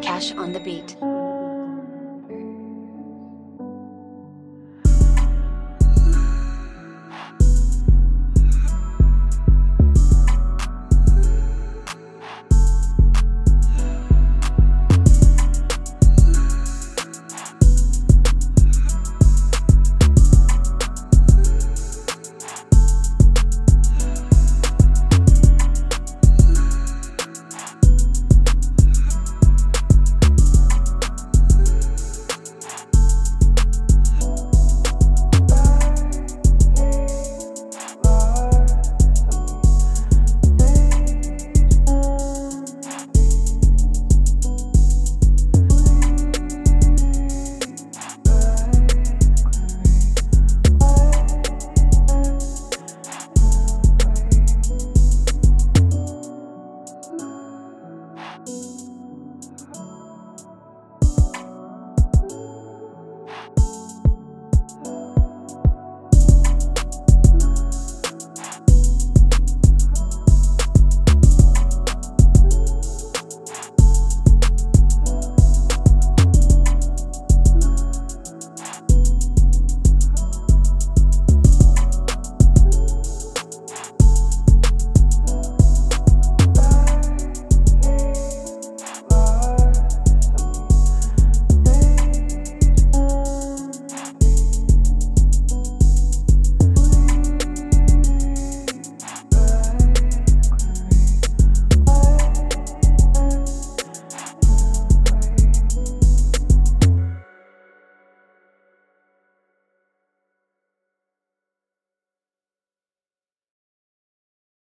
Cash on the beat.